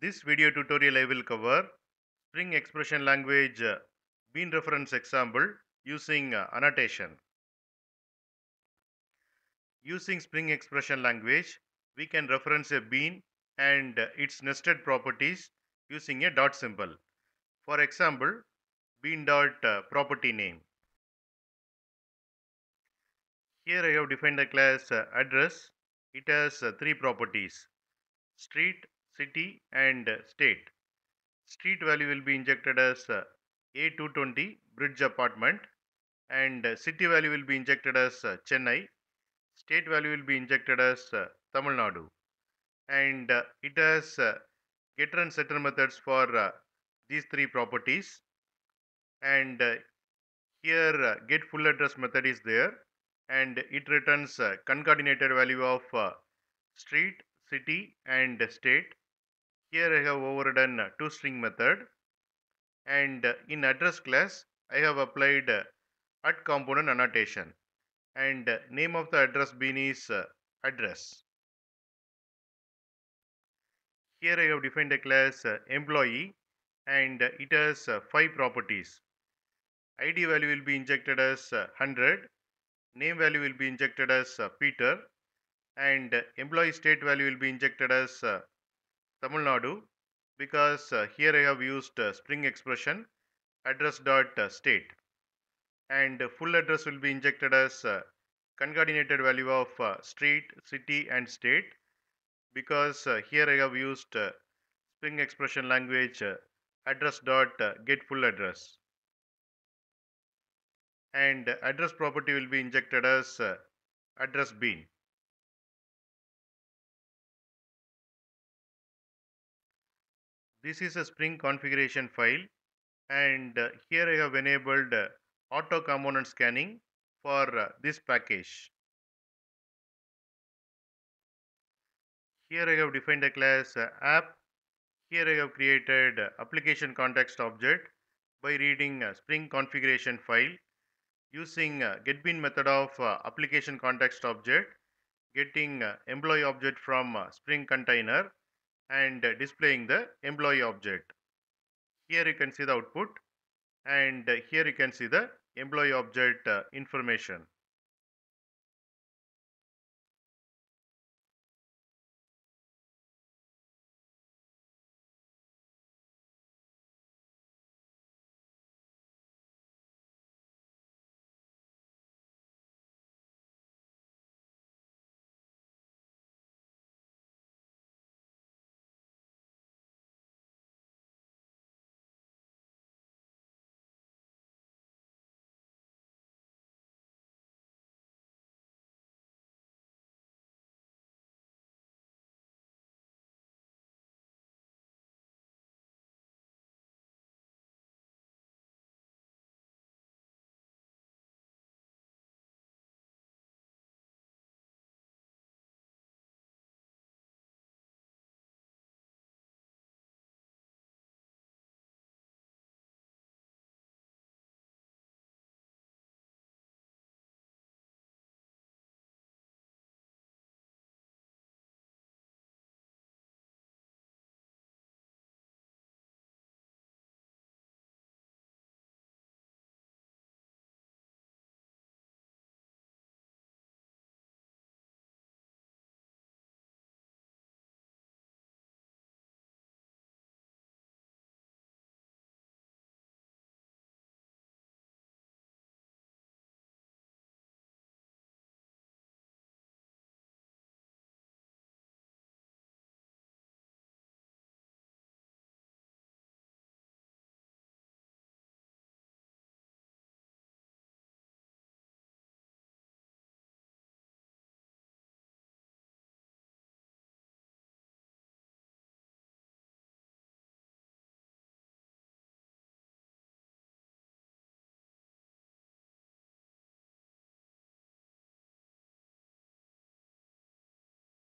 This video tutorial I will cover Spring Expression Language uh, bean reference example using uh, annotation. Using Spring Expression Language, we can reference a bean and uh, its nested properties using a dot symbol. For example, bean dot uh, property name. Here I have defined the class uh, address. It has uh, three properties street, city, and uh, state. Street value will be injected as uh, A220 Bridge Apartment, and uh, city value will be injected as uh, Chennai. State value will be injected as uh, Tamil Nadu, and uh, it has getter and setter methods for these three properties. And here get full address method is there and it returns concatenated value of street, city and state. Here I have overridden toString method. And in address class I have applied at component annotation. And name of the address bean is address. Here I have defined a class employee. And it has five properties. ID value will be injected as uh, 100 name value will be injected as Peter. And employee state value will be injected as Tamil Nadu because uh, here I have used uh, Spring expression address dot uh, state. And full address will be injected as uh, concatenated value of uh, street, city and state. Because here I have used Spring expression language address dot get full address. And address property will be injected as address bean. This is a Spring configuration file and uh, here I have enabled uh, auto component scanning for uh, this package. Here I have defined a class uh, app. Here I have created uh, application context object by reading uh, Spring configuration file using getBean method of application context object, getting employee object from Spring container and uh, displaying the employee object. Here you can see the output and uh, here you can see the employee object uh, information.